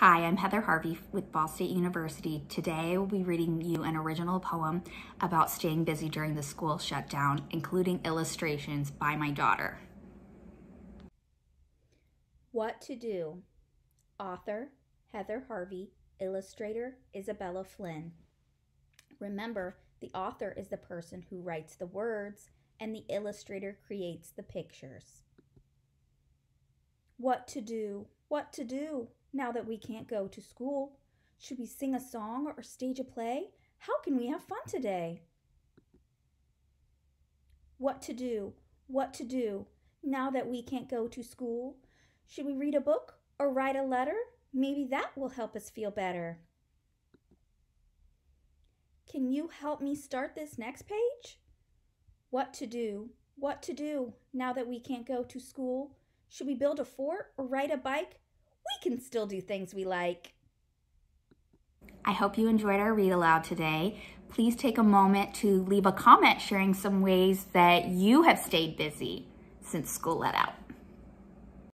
Hi, I'm Heather Harvey with Ball State University. Today I will be reading you an original poem about staying busy during the school shutdown, including illustrations by my daughter. What to Do Author Heather Harvey, illustrator Isabella Flynn. Remember, the author is the person who writes the words and the illustrator creates the pictures. What to do? What to do? Now that we can't go to school? Should we sing a song or stage a play? How can we have fun today? What to do? What to do now that we can't go to school? Should we read a book or write a letter? Maybe that will help us feel better. Can you help me start this next page? What to do? What to do now that we can't go to school? Should we build a fort or ride a bike? We can still do things we like. I hope you enjoyed our read aloud today. Please take a moment to leave a comment sharing some ways that you have stayed busy since school let out.